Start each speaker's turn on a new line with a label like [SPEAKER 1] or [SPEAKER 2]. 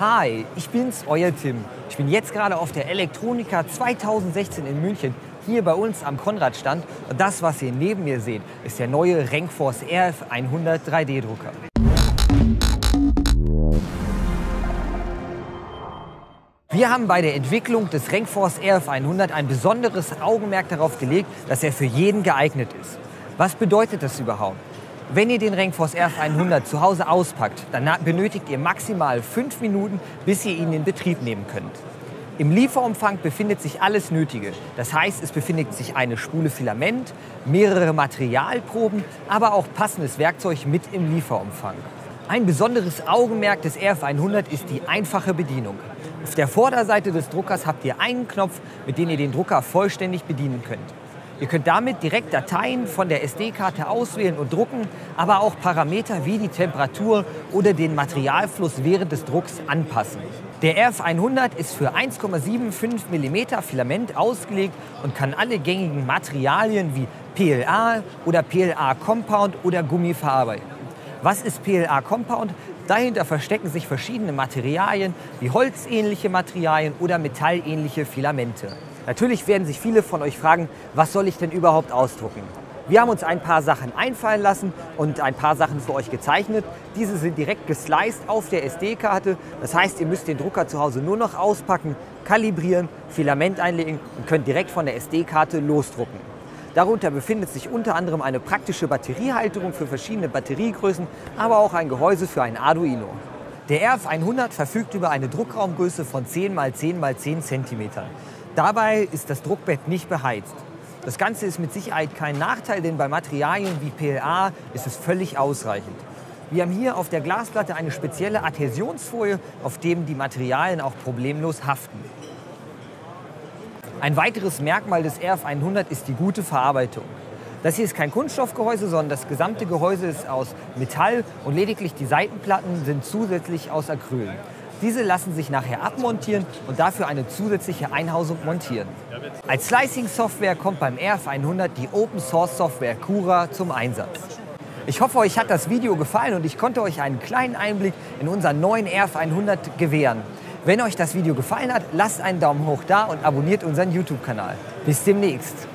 [SPEAKER 1] Hi, ich bin's, euer Tim. Ich bin jetzt gerade auf der Elektronika 2016 in München, hier bei uns am Konradstand. Und das, was ihr neben mir seht, ist der neue Renkforce RF 100 3D-Drucker. Wir haben bei der Entwicklung des Renkforce RF 100 ein besonderes Augenmerk darauf gelegt, dass er für jeden geeignet ist. Was bedeutet das überhaupt? Wenn ihr den Renkforce RF 100 zu Hause auspackt, dann benötigt ihr maximal fünf Minuten, bis ihr ihn in Betrieb nehmen könnt. Im Lieferumfang befindet sich alles Nötige. Das heißt, es befindet sich eine Spule Filament, mehrere Materialproben, aber auch passendes Werkzeug mit im Lieferumfang. Ein besonderes Augenmerk des RF 100 ist die einfache Bedienung. Auf der Vorderseite des Druckers habt ihr einen Knopf, mit dem ihr den Drucker vollständig bedienen könnt. Ihr könnt damit direkt Dateien von der SD-Karte auswählen und drucken, aber auch Parameter wie die Temperatur oder den Materialfluss während des Drucks anpassen. Der RF100 ist für 1,75 mm Filament ausgelegt und kann alle gängigen Materialien wie PLA oder PLA Compound oder Gummi verarbeiten. Was ist PLA Compound? Dahinter verstecken sich verschiedene Materialien wie holzähnliche Materialien oder metallähnliche Filamente. Natürlich werden sich viele von euch fragen, was soll ich denn überhaupt ausdrucken? Wir haben uns ein paar Sachen einfallen lassen und ein paar Sachen für euch gezeichnet. Diese sind direkt gesliced auf der SD-Karte. Das heißt, ihr müsst den Drucker zu Hause nur noch auspacken, kalibrieren, Filament einlegen und könnt direkt von der SD-Karte losdrucken. Darunter befindet sich unter anderem eine praktische Batteriehalterung für verschiedene Batteriegrößen, aber auch ein Gehäuse für ein Arduino. Der RF100 verfügt über eine Druckraumgröße von 10 x 10 x 10 cm. Dabei ist das Druckbett nicht beheizt. Das Ganze ist mit Sicherheit kein Nachteil, denn bei Materialien wie PLA ist es völlig ausreichend. Wir haben hier auf der Glasplatte eine spezielle Adhäsionsfolie, auf dem die Materialien auch problemlos haften. Ein weiteres Merkmal des RF100 ist die gute Verarbeitung. Das hier ist kein Kunststoffgehäuse, sondern das gesamte Gehäuse ist aus Metall und lediglich die Seitenplatten sind zusätzlich aus Acryl. Diese lassen sich nachher abmontieren und dafür eine zusätzliche Einhausung montieren. Als Slicing-Software kommt beim RF100 die Open-Source-Software Cura zum Einsatz. Ich hoffe, euch hat das Video gefallen und ich konnte euch einen kleinen Einblick in unseren neuen RF100 gewähren. Wenn euch das Video gefallen hat, lasst einen Daumen hoch da und abonniert unseren YouTube-Kanal. Bis demnächst.